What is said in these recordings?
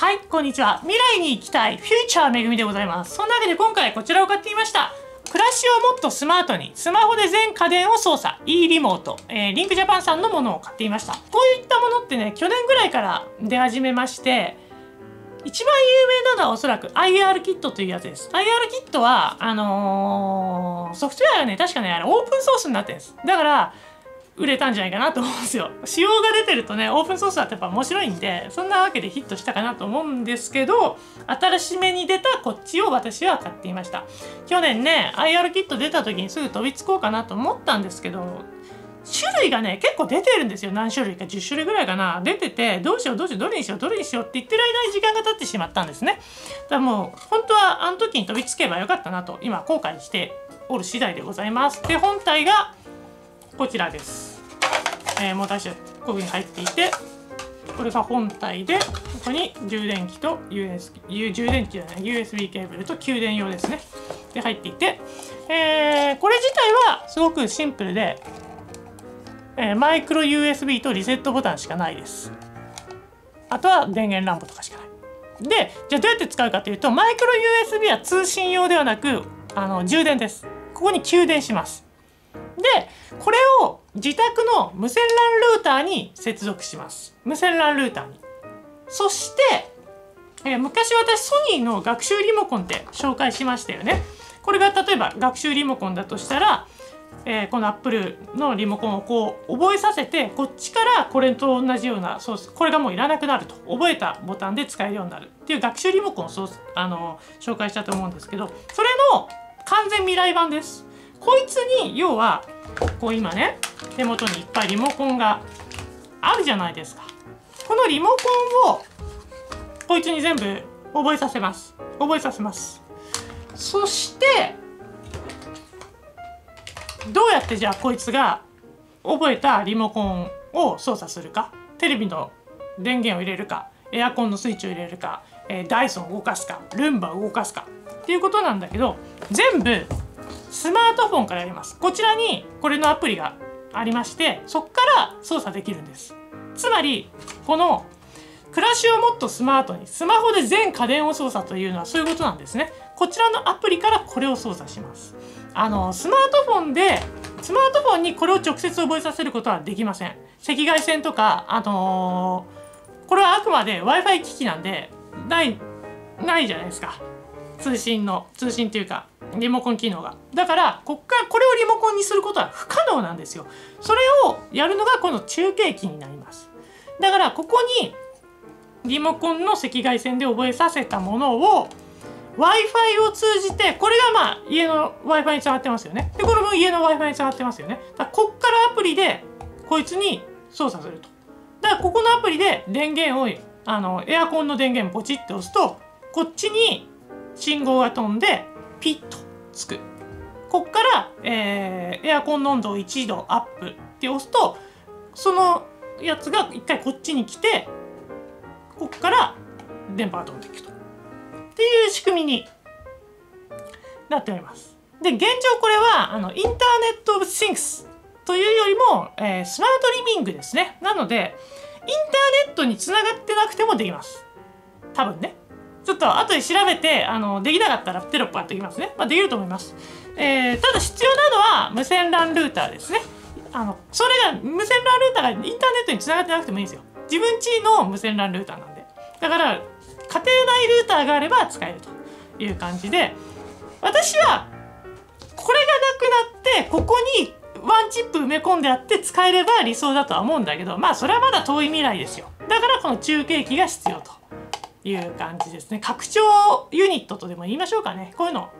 はい、こんにちは。未来に行きたい、フューチャーめぐみでございます。そんなわけで今回こちらを買ってみました。暮らしをもっとスマートに、スマホで全家電を操作、e リモート、えー、リンクジャパンさんのものを買ってみました。こういったものってね、去年ぐらいから出始めまして、一番有名なのはおそらく IR キットというやつです。IR キットは、あのー、ソフトウェアがね、確かね、あれオープンソースになってるんです。だから、売れたんじゃないかなと思うんですよ。仕様が出てるとね、オープンソースだとやっぱ面白いんで、そんなわけでヒットしたかなと思うんですけど、新しめに出たこっちを私は買っていました。去年ね、IR キット出た時にすぐ飛びつこうかなと思ったんですけど、種類がね、結構出てるんですよ。何種類か、10種類ぐらいかな。出てて、どうしよう、どうしよう、どれにしよう、どれにしようって言ってる間に時間が経ってしまったんですね。だからもう、本当はあの時に飛びつけばよかったなと、今後悔しておる次第でございます。で、本体がこちらです。えー、モーター車こういう風に入っていてこれが本体でここに充電器と USB 充電器じゃない USB ケーブルと給電用ですね。で入っていて、えー、これ自体はすごくシンプルで、えー、マイクロ USB とリセットボタンしかないです。あとは電源ランプとかしかない。でじゃあどうやって使うかというとマイクロ USB は通信用ではなくあの充電です。ここに給電します。でこれを自宅の無線 LAN ルーターに接続します。無線 LAN ルーターに。そして、えー、昔私ソニーの学習リモコンって紹介しましたよね。これが例えば学習リモコンだとしたら、えー、この Apple のリモコンをこう覚えさせてこっちからこれと同じようなそうこれがもういらなくなると。覚えたボタンで使えるようになる。っていう学習リモコンをそうあの紹介したと思うんですけどそれの完全未来版です。こいつに要はこう今ね手元にいっぱいリモコンがあるじゃないですか。このリモコンをこいつに全部覚えさせます。覚えさせます。そしてどうやってじゃあこいつが覚えたリモコンを操作するか？テレビの電源を入れるか？エアコンのスイッチを入れるか、えー、ダイソンを動かすか？ルンバを動かすか？っていうことなんだけど全部スマートフォンからやります。こちらにこれのアプリがありましてそこから操作できるんです。つまりこの暮らしをもっとスマートにスマホで全家電を操作というのはそういうことなんですね。こちらのアプリからこれを操作します。あのスマートフォンでスマートフォンにこれを直接覚えさせることはできません。赤外線とかあのー、これはあくまで w i f i 機器なんでないないじゃないですか。通信の通信っていうかリモコン機能が。だからこっからこれをリモコンにすることは不可能なんですよ。それをやるのがこの中継機になります。だからここにリモコンの赤外線で覚えさせたものを Wi-Fi を通じてこれがまあ家の Wi-Fi につながってますよね。でこれも家の Wi-Fi につながってますよね。だこっからアプリでこいつに操作すると。だからここのアプリで電源をあのエアコンの電源ポチって押すとこっちに信号が飛んでピッとつく。こっから、えー、エアコンの温度を1度アップって押すとそのやつが一回こっちに来てこっから電波が飛んでいくと。っていう仕組みになっております。で現状これはあの Internet of Things というよりも、えー、スマートリビングですね。なのでインターネットにつながってなくてもできます。多分ね。ちょっと後で調べて、あの、できなかったらテロップ貼っておきますね。まあ、できると思います。えー、ただ必要なのは無線 LAN ルーターですね。あの、それが、無線 LAN ルーターがインターネットにつながってなくてもいいんですよ。自分家の無線 LAN ルーターなんで。だから、家庭内ルーターがあれば使えるという感じで、私は、これがなくなって、ここにワンチップ埋め込んであって使えれば理想だとは思うんだけど、まあそれはまだ遠い未来ですよ。だからこの中継機が必要と。いう感じですね。拡張ユニットとでも言いましょうかね。こういうの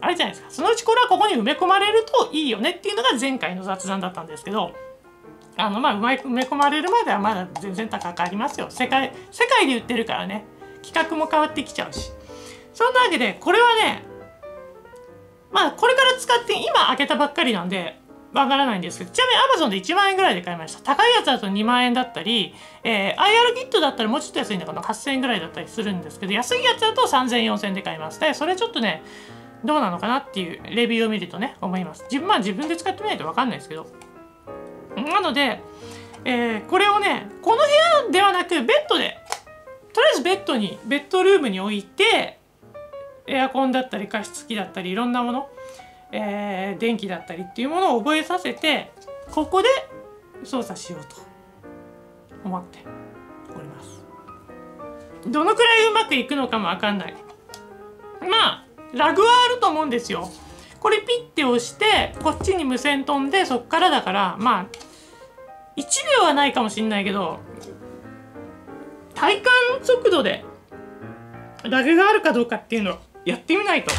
あれじゃないですか。そのうちこれはここに埋め込まれるといいよねっていうのが前回の雑談だったんですけどあのまあ埋め込まれるまではまだ全然高くありますよ。世界世界で売ってるからね。企画も変わってきちゃうし。そんなわけでこれはねまあこれから使って今開けたばっかりなんでわからないんですけど、ちなみに Amazon で1万円ぐらいで買いました。高いやつだと2万円だったり、えー、IR キットだったらもうちょっと安いんだかな、8000円ぐらいだったりするんですけど、安いやつだと3000、4000円で買います。で、それちょっとね、どうなのかなっていうレビューを見るとね、思います。自分、まあ自分で使ってみないとわかんないですけど。なので、えー、これをね、この部屋ではなくベッドでとりあえずベッドにベッドルームに置いてエアコンだったり加湿器だったりいろんなもの、えー、電気だったりっていうものを覚えさせてここで操作しようと思っております。どのくらいうまくいくのかもわかんない。まあラグはあると思うんですよ。これピッて押してこっちに無線飛んでそっからだからまあ1秒はないかもしんないけど体感速度でラグがあるかどうかっていうのをやってみないと。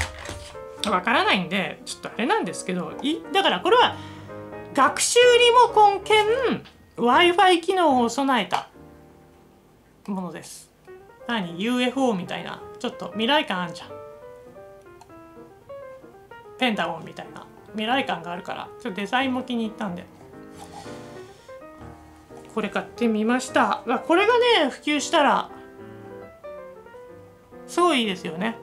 わからないんでちょっとあれなんですけどいだからこれは学習リモコン兼 w i f i 機能を備えたものです。何？UFO みたいな。ちょっと未来感あるじゃん。ペンタゴンみたいな。未来感があるから。ちょっとデザインも気に入ったんで。これ買ってみました。これがね普及したらすごいいいですよね。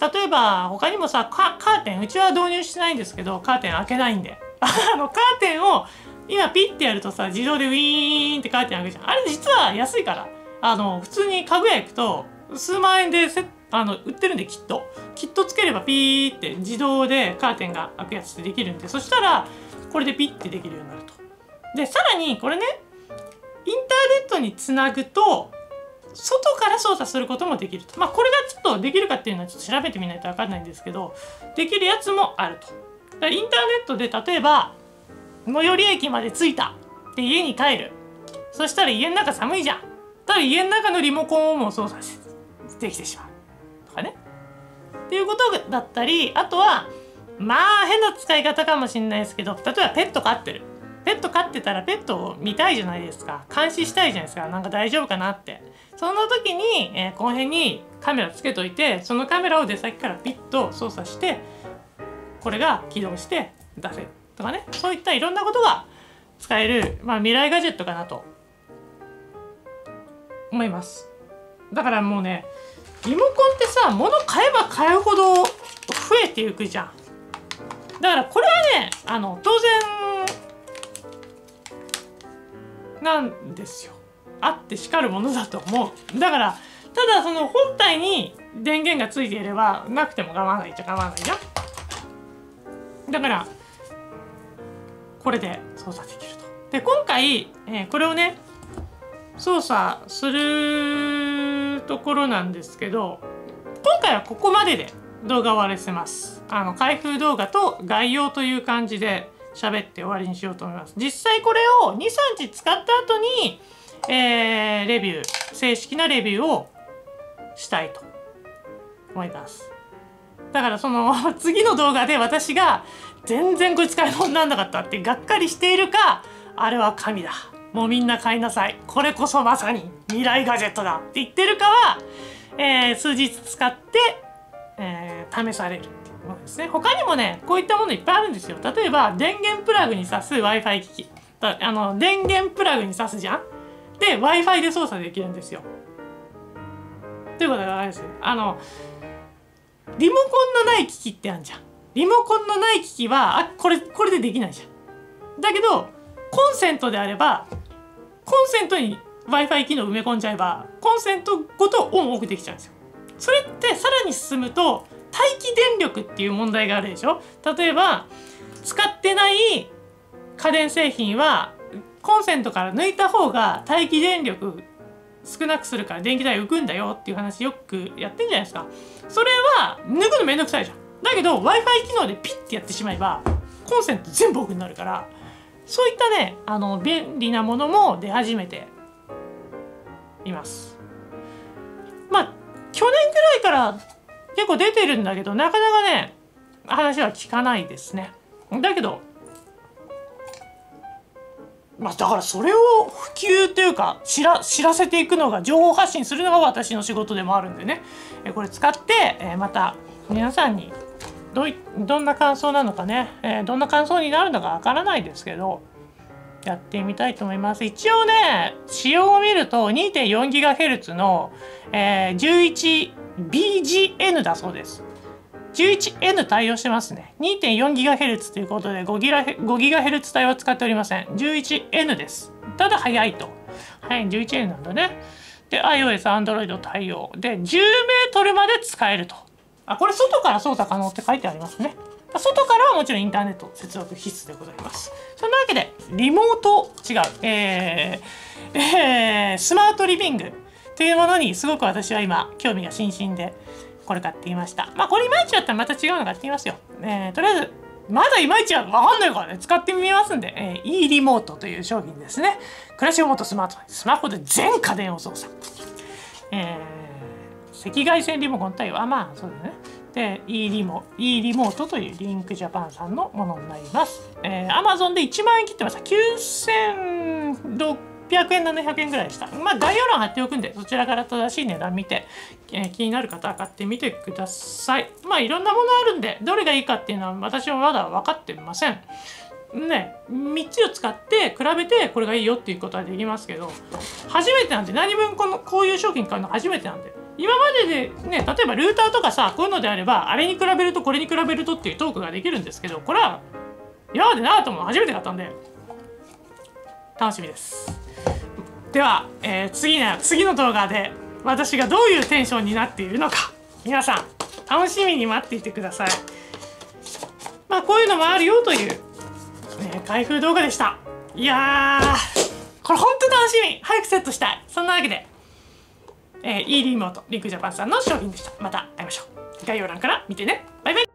例えば他にもさカーテンうちは導入してないんですけどカーテン開けないんで。あのカーテンを今ピッてやるとさ自動でウィーンってカーテン開くじゃんあれ実は安いから。あの普通に家具屋行くと数万円でセあの売ってるんできっと。きっとつければピーって自動でカーテンが開くやつってできるんでそしたらこれでピッてできるようになると。でさらにこれねインターネットにつなぐと外から操作することもできると。まあこれがちょっとできるかっていうのはちょっと調べてみないと分かんないんですけどできるやつもあると。インターネットで例えば最寄り駅まで着いたで家に帰る。そしたら家の中寒いじゃん。ただ家の中のリモコンをもう操作できてしまうとかね。っていうことだったりあとはまあ変な使い方かもしれないですけど例えばペット飼ってる。ペット飼ってたらペットを見たいじゃないですか。監視したいじゃないですか。なんか大丈夫かなって。その時に、えー、この辺にカメラつけといてそのカメラを出先からピッと操作してこれが起動して出せとかね。そういったいろんなことが使える、まあ、未来ガジェットかなと思います。だからもうねリモコンってさ物買えば買うほど増えていくじゃん。だからこれはねあの当然なんですよあってしかるものだと思うだからただその本体に電源がついていればなくても構わないっちゃ構わないじゃんだからこれで操作できると。で今回、えー、これをね操作するところなんですけど今回はここまでで動画を終わらせます。あの開封動画と概要という感じで喋って終わりにしようと思います。実際これを2、3日使った後に、えー、レビュー、正式なレビューをしたいと思います。だからその 次の動画で私が全然こいつ買い物になんなかったってがっかりしているかあれは神だもうみんな買いなさいこれこそまさに未来ガジェットだって言ってるかは、えー、数日使って、えー、試されるものですね他にもねこういったものいっぱいあるんですよ。例えば電源プラグに挿す Wi-Fi 機器。あの電源プラグに挿すじゃん？で Wi-Fi で操作できるんですよ。ということであれですあのリモコンのない機器ってあるじゃん。リモコンのない機器はあこれこれでできないじゃん。だけどコンセントであればコンセントに w i f i 機能埋め込んじゃえばコンセントごとオンオフできちゃうんですよ。それってさらに進むと待機電力っていう問題があるでしょ？例えば使ってない家電製品はコンセントから抜いた方が待機電力少なくするから電気代浮くんだよっていう話よくやってんじゃないですか。それは抜くのめんどくさいじゃん。だけど w i f i 機能でピッてやってしまえばコンセント全部オフになるから。そういったねあの便利なものも出始めています。まあ去年ぐらいから結構出てるんだけどなかなかね話は聞かないですね。だけどまあ、だからそれを普及というか知ら知らせていくのが情報発信するのが私の仕事でもあるんでね。これ使ってまた皆さんにどいどんな感想なのかね、えどんな感想になるのかわからないですけどやってみたいと思います。一応ね仕様を見ると 2.4GHz の、えー、BGN だそうです 11N 対応してますね。2.4GHz ということで 5GHz 帯は使っておりません。11N です。ただ速いと。はい、11N なんだね。で iOS、Android 対応で10メートルまで使えるとあこれ外から操作可能って書いてありますね外からはもちろんインターネット接続必須でございますそんなわけでリモート違うえー、えー、スマートリビングというものにすごく私は今興味が津々でこれ買っていました。まあこれいまいちだったらまた違うの買ってみますよ、えー、とりあえずまだいまいちは分かんないからね使ってみますんで、えー、e リモートという商品ですね。暮らしをもっとスマートにスマホで全家電を操作。えー、赤外線リモコン対応はまあそうだね。で e リモ e リモートというリンクジャパンさんのものになります。えー、Amazon で1万円切ってました。9600 600円、700円ぐらいでした。まあ、概要欄貼っておくんで、そちらから正しい値段見て、えー、気になる方は買ってみてください。まあ、いろんなものあるんで、どれがいいかっていうのは私はまだ分かってません。ね、3つを使って比べてこれがいいよっていうことはできますけど初めてなんで何分このこういう商品買うの初めてなんで今まででね例えばルーターとかさこういうのであればあれに比べるとこれに比べるとっていうトークができるんですけどこれは今までなかったも初めて買ったんで楽しみですでは、えー、次の次の動画で私がどういうテンションになっているのか。皆さん楽しみに待っていてください。まあこういうのもあるよという、ね、開封動画でした。いやーこれほんと楽しみ。早くセットしたい。そんなわけでえー、e リモートリンクジャパンさんの商品でした。また会いましょう。概要欄から見てね。バイバイ。